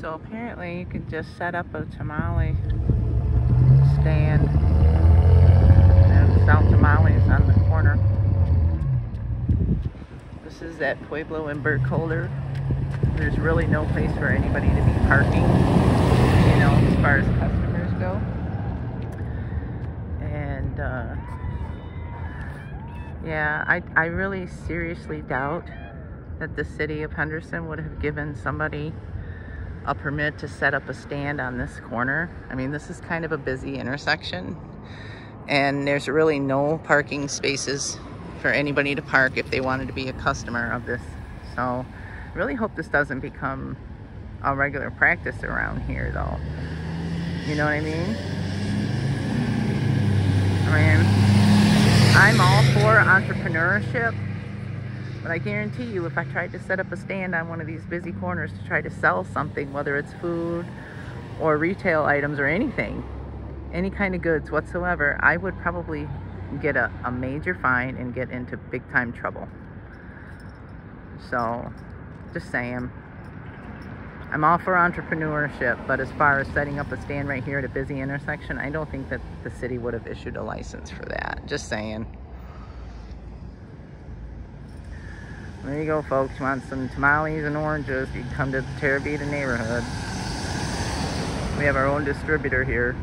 So apparently you can just set up a tamale stand and sell tamales on the corner. This is at Pueblo and Burkholder. There's really no place for anybody to be parking, you know, as far as customers go. And uh, yeah, I, I really seriously doubt that the city of Henderson would have given somebody a permit to set up a stand on this corner. I mean, this is kind of a busy intersection and there's really no parking spaces for anybody to park if they wanted to be a customer of this. So I really hope this doesn't become a regular practice around here though. You know what I mean? I mean, I'm all for entrepreneurship but I guarantee you, if I tried to set up a stand on one of these busy corners to try to sell something, whether it's food or retail items or anything, any kind of goods whatsoever, I would probably get a, a major fine and get into big time trouble. So, just saying. I'm all for entrepreneurship, but as far as setting up a stand right here at a busy intersection, I don't think that the city would have issued a license for that. Just saying. There you go, folks. You want some tamales and oranges, you can come to the Terravita neighborhood. We have our own distributor here.